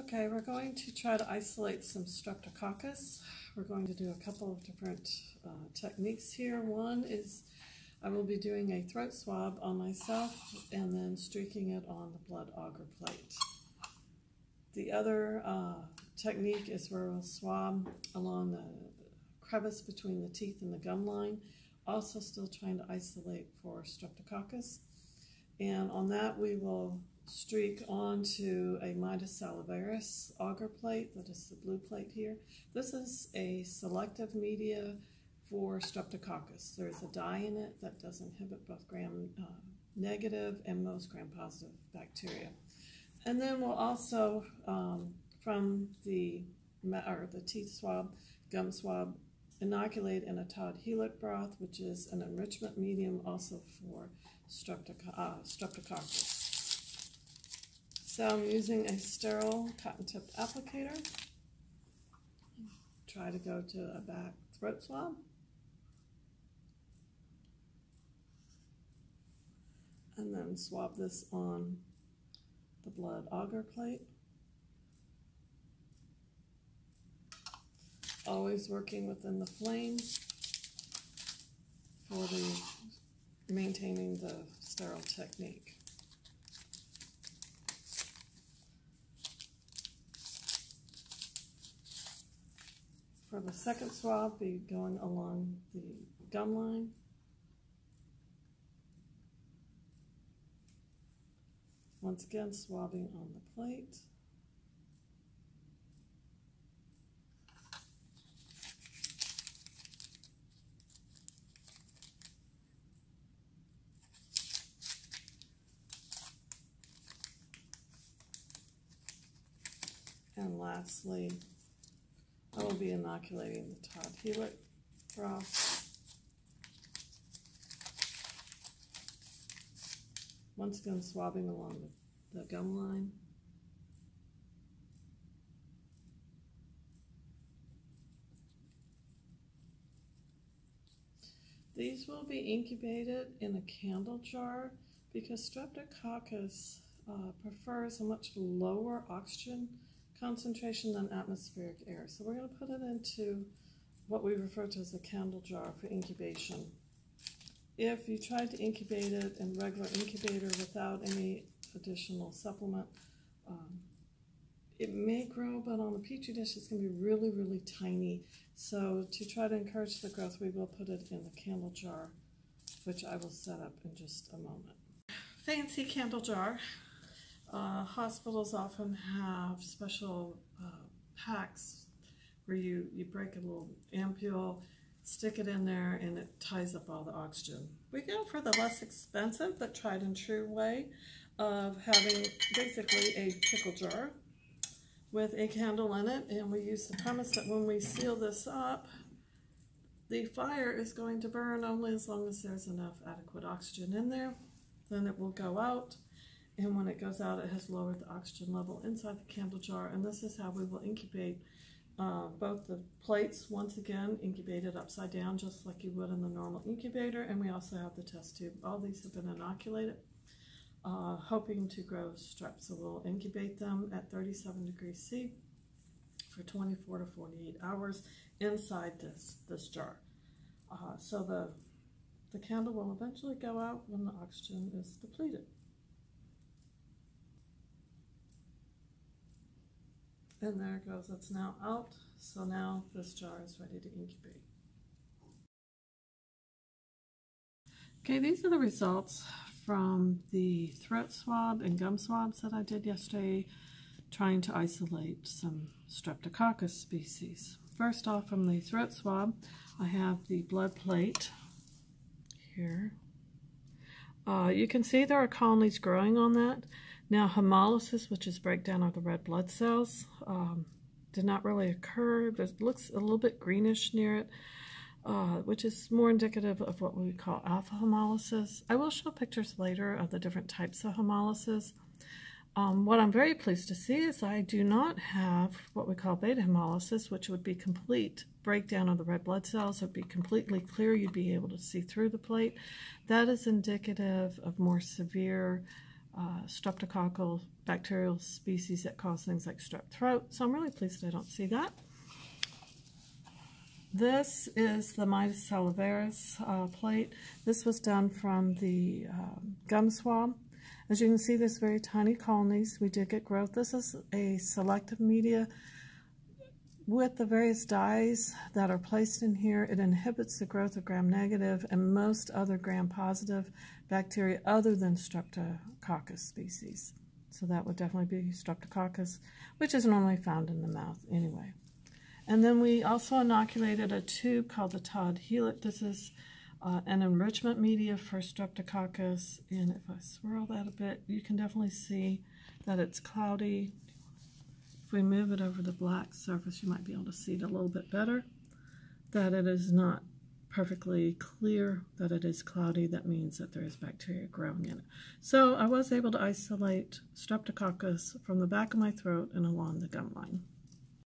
Okay, we're going to try to isolate some streptococcus. We're going to do a couple of different uh, techniques here. One is I will be doing a throat swab on myself and then streaking it on the blood agar plate. The other uh, technique is where we'll swab along the crevice between the teeth and the gum line, also still trying to isolate for streptococcus. And on that we will streak onto a Mitis salivarius agar plate, that is the blue plate here. This is a selective media for streptococcus. There's a dye in it that does inhibit both gram uh, negative and most gram positive bacteria. And then we'll also, um, from the, or the teeth swab, gum swab, inoculate in a Todd Hewitt broth, which is an enrichment medium also for uh, streptococcus. So I'm using a sterile cotton tipped applicator. Try to go to a back throat swab. And then swab this on the blood agar plate. Always working within the flame for the maintaining the sterile technique. For the second swab, be going along the gum line. Once again, swabbing on the plate. And lastly, I will be inoculating the Todd Hewitt broth. Once again, swabbing along the, the gum line. These will be incubated in a candle jar because Streptococcus uh, prefers a much lower oxygen concentration than atmospheric air. So we're going to put it into what we refer to as a candle jar for incubation. If you tried to incubate it in a regular incubator without any additional supplement, um, it may grow, but on the petri dish it's going to be really, really tiny. So to try to encourage the growth, we will put it in the candle jar, which I will set up in just a moment. Fancy candle jar. Uh, hospitals often have special uh, packs where you, you break a little ampule, stick it in there, and it ties up all the oxygen. We go for the less expensive but tried and true way of having basically a pickle jar with a candle in it, and we use the premise that when we seal this up, the fire is going to burn only as long as there's enough adequate oxygen in there. Then it will go out and when it goes out it has lowered the oxygen level inside the candle jar and this is how we will incubate uh, both the plates once again incubated upside down just like you would in the normal incubator and we also have the test tube. All these have been inoculated uh, hoping to grow strep so we'll incubate them at 37 degrees C for 24 to 48 hours inside this this jar. Uh, so the the candle will eventually go out when the oxygen is depleted And there it goes, it's now out. So now this jar is ready to incubate. Okay, these are the results from the throat swab and gum swabs that I did yesterday trying to isolate some Streptococcus species. First off, from the throat swab, I have the blood plate here. Uh, you can see there are colonies growing on that. Now, hemolysis, which is breakdown of the red blood cells, um, did not really occur. It looks a little bit greenish near it, uh, which is more indicative of what we call alpha hemolysis. I will show pictures later of the different types of hemolysis. Um, what I'm very pleased to see is I do not have what we call beta hemolysis, which would be complete breakdown of the red blood cells. It would be completely clear. You'd be able to see through the plate. That is indicative of more severe uh, streptococcal bacterial species that cause things like strep throat. So I'm really pleased that I don't see that. This is the Mitis salivarius uh, plate. This was done from the um, gum swab. As you can see, there's very tiny colonies. We did get growth. This is a selective media with the various dyes that are placed in here. It inhibits the growth of gram-negative and most other gram-positive bacteria other than Streptococcus species. So that would definitely be Streptococcus, which is normally found in the mouth anyway. And then we also inoculated a tube called the Todd Hewitt. This is uh, an enrichment media for Streptococcus. And if I swirl that a bit, you can definitely see that it's cloudy. If we move it over the black surface, you might be able to see it a little bit better. That it is not perfectly clear that it is cloudy. That means that there is bacteria growing in it. So I was able to isolate Streptococcus from the back of my throat and along the gum line.